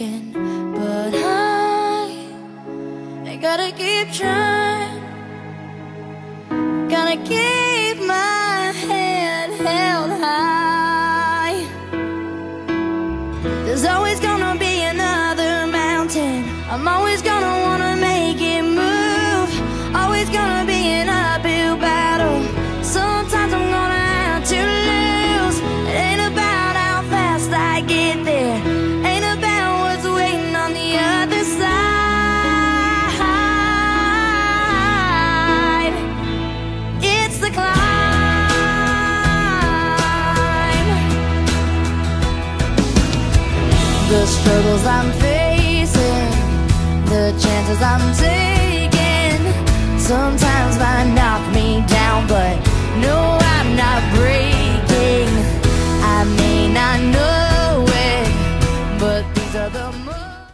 shaking, but I, I gotta keep trying. Gotta keep my head held high. There's always gonna be another mountain. I'm always gonna The struggles I'm facing, the chances I'm taking,